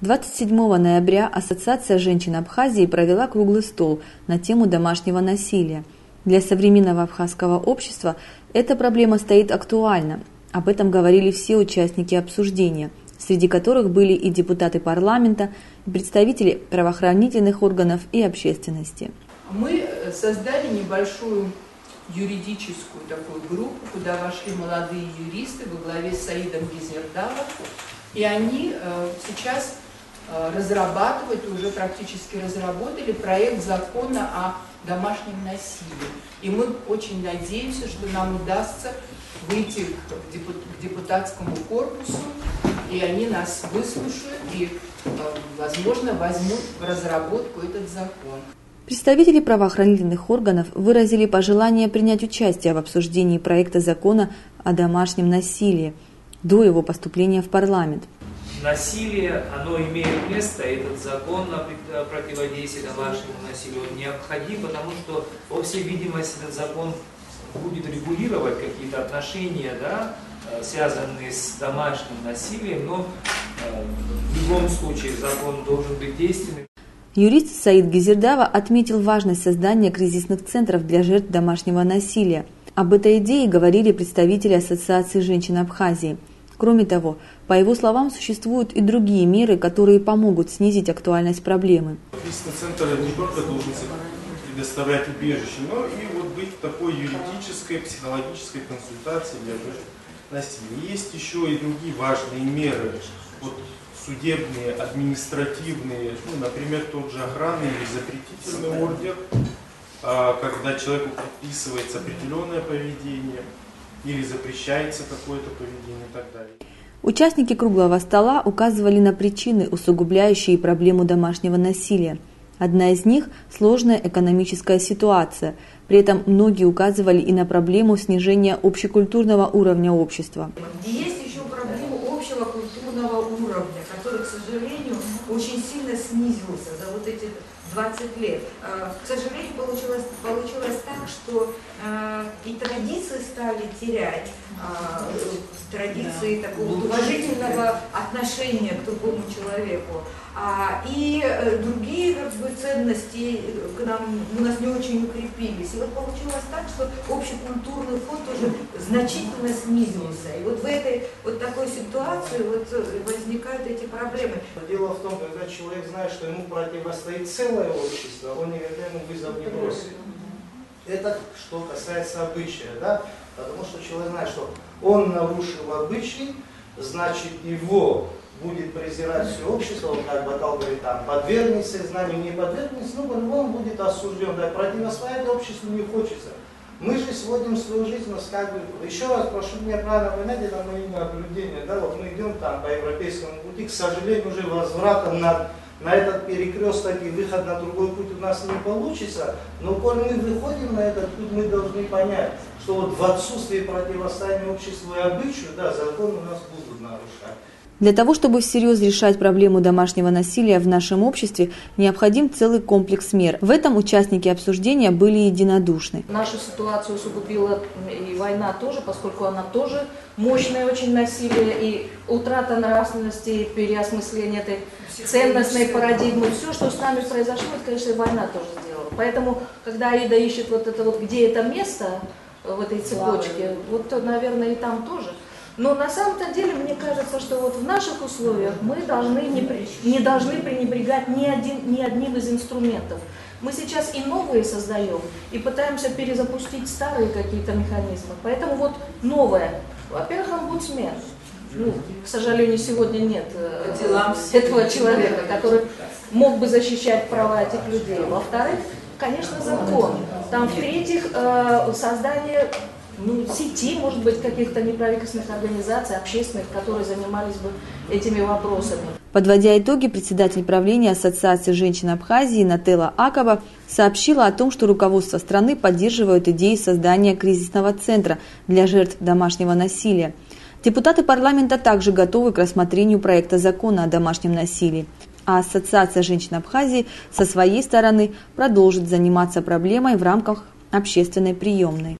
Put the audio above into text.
27 ноября Ассоциация женщин Абхазии провела круглый стол на тему домашнего насилия. Для современного абхазского общества эта проблема стоит актуально. Об этом говорили все участники обсуждения, среди которых были и депутаты парламента, и представители правоохранительных органов и общественности. Мы создали небольшую юридическую такую группу, куда вошли молодые юристы во главе с Саидом Гизердалом. И они э, сейчас э, разрабатывают, уже практически разработали проект закона о домашнем насилии. И мы очень надеемся, что нам удастся выйти к депутатскому корпусу, и они нас выслушают и, э, возможно, возьмут в разработку этот закон. Представители правоохранительных органов выразили пожелание принять участие в обсуждении проекта закона о домашнем насилии до его поступления в парламент. Насилие, оно имеет место, этот закон о противодействии домашнему насилию необходим, потому что, по всей видимости, этот закон будет регулировать какие-то отношения, да, э, связанные с домашним насилием, но э, в любом случае закон должен быть действенным. Юрист Саид Гизердава отметил важность создания кризисных центров для жертв домашнего насилия. Об этой идее говорили представители Ассоциации женщин Абхазии. Кроме того, по его словам, существуют и другие меры, которые помогут снизить актуальность проблемы. Кризисный центр не только должен предоставлять убежище, но и вот быть такой юридической, психологической консультацией для насилия. Есть еще и другие важные меры. Вот судебные, административные, ну, например, тот же охранный или запретительный ордер, а, когда человеку предписывается определенное поведение или запрещается какое-то поведение и так далее. Участники круглого стола указывали на причины, усугубляющие проблему домашнего насилия. Одна из них – сложная экономическая ситуация. При этом многие указывали и на проблему снижения общекультурного уровня общества. Есть очень сильно снизился за вот эти 20 лет. Э, к сожалению, получилось, получилось так, что э, и традиции стали терять, э, традиции такого уважительного отношения к другому человеку. А, и другие как бы, ценности к нам, у нас не очень укрепились. И вот получилось так, что общекультурный фонд уже значительно снизился. И вот в этой вот такой ситуации вот возникают эти проблемы. Дело в том, когда человек знает, что ему противостоит целая новое общество, он никогда ему вызов не бросит. Это что касается обычая, да? Потому что человек знает, что он нарушил обычай, значит его будет презирать все общество, он как Батал говорит, там, подвергнется знанию, не подвергнется, ну, он будет осужден, да, противостоять обществу не хочется. Мы же сводим свою жизнь, нас как бы, еще раз прошу меня правильно понять, это мои наблюдения, да, вот мы идем там по европейскому пути, к сожалению, уже возвратом на на этот перекресток и выход на другой путь у нас не получится, но коль мы выходим на этот путь, мы должны понять, что вот в отсутствии противостояния обществу и обычаю, да, закон у нас будут нарушать. Для того, чтобы всерьез решать проблему домашнего насилия в нашем обществе, необходим целый комплекс мер. В этом участники обсуждения были единодушны. Нашу ситуацию усугубила и война тоже, поскольку она тоже мощное очень насилие и утрата нравственности, переосмысление этой ценностной парадигмы. Все, что с нами произошло, это, конечно, война тоже сделала. Поэтому, когда Аида ищет вот это вот, где это место в этой цепочке, вот, наверное, и там тоже – но на самом-то деле мне кажется, что вот в наших условиях мы должны не, не должны пренебрегать ни, один, ни одним из инструментов. Мы сейчас и новые создаем, и пытаемся перезапустить старые какие-то механизмы. Поэтому вот новое. Во-первых, омбудсмен. Ну, к сожалению, сегодня нет э, этого человека, который мог бы защищать права этих людей. Во-вторых, конечно, закон. Там, в-третьих, э, создание ну, сети, может быть, каких-то неправительственных организаций, общественных, которые занимались бы этими вопросами. Подводя итоги, председатель правления Ассоциации женщин Абхазии Нателла Акова сообщила о том, что руководство страны поддерживает идею создания кризисного центра для жертв домашнего насилия. Депутаты парламента также готовы к рассмотрению проекта закона о домашнем насилии. А Ассоциация женщин Абхазии со своей стороны продолжит заниматься проблемой в рамках общественной приемной.